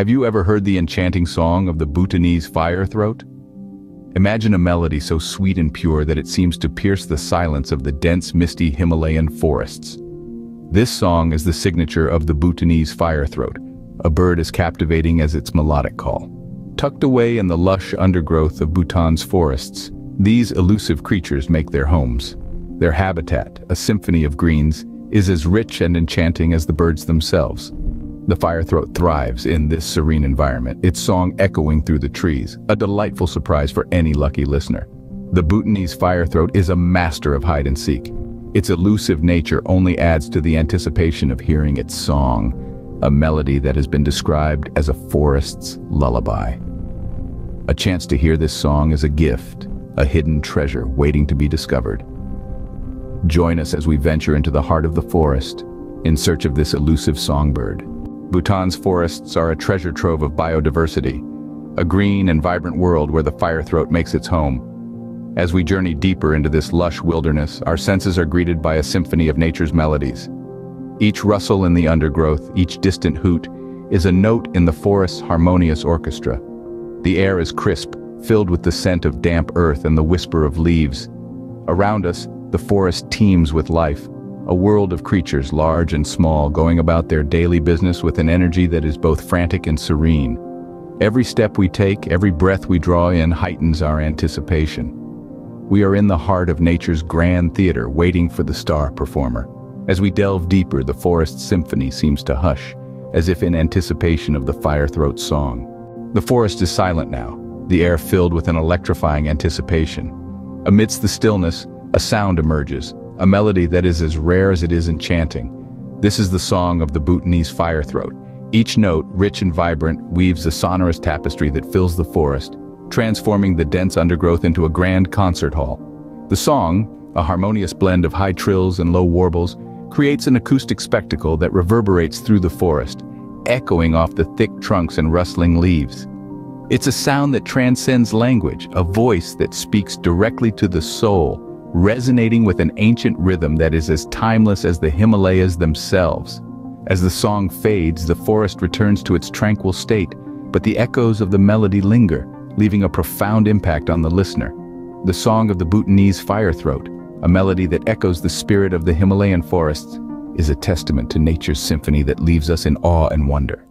Have you ever heard the enchanting song of the Bhutanese firethroat? Imagine a melody so sweet and pure that it seems to pierce the silence of the dense, misty Himalayan forests. This song is the signature of the Bhutanese firethroat, a bird as captivating as its melodic call. Tucked away in the lush undergrowth of Bhutan's forests, these elusive creatures make their homes. Their habitat, a symphony of greens, is as rich and enchanting as the birds themselves. The firethroat thrives in this serene environment, its song echoing through the trees, a delightful surprise for any lucky listener. The Bhutanese firethroat is a master of hide and seek. Its elusive nature only adds to the anticipation of hearing its song, a melody that has been described as a forest's lullaby. A chance to hear this song is a gift, a hidden treasure waiting to be discovered. Join us as we venture into the heart of the forest, in search of this elusive songbird. Bhutan's forests are a treasure trove of biodiversity, a green and vibrant world where the firethroat makes its home. As we journey deeper into this lush wilderness, our senses are greeted by a symphony of nature's melodies. Each rustle in the undergrowth, each distant hoot, is a note in the forest's harmonious orchestra. The air is crisp, filled with the scent of damp earth and the whisper of leaves. Around us, the forest teems with life, a world of creatures large and small going about their daily business with an energy that is both frantic and serene. Every step we take, every breath we draw in heightens our anticipation. We are in the heart of nature's grand theater waiting for the star performer. As we delve deeper, the forest symphony seems to hush, as if in anticipation of the firethroat song. The forest is silent now, the air filled with an electrifying anticipation. Amidst the stillness, a sound emerges, a melody that is as rare as it is enchanting. This is the song of the Bhutanese firethroat. Each note, rich and vibrant, weaves a sonorous tapestry that fills the forest, transforming the dense undergrowth into a grand concert hall. The song, a harmonious blend of high trills and low warbles, creates an acoustic spectacle that reverberates through the forest, echoing off the thick trunks and rustling leaves. It's a sound that transcends language, a voice that speaks directly to the soul, resonating with an ancient rhythm that is as timeless as the Himalayas themselves. As the song fades, the forest returns to its tranquil state, but the echoes of the melody linger, leaving a profound impact on the listener. The song of the Bhutanese firethroat, a melody that echoes the spirit of the Himalayan forests, is a testament to nature's symphony that leaves us in awe and wonder.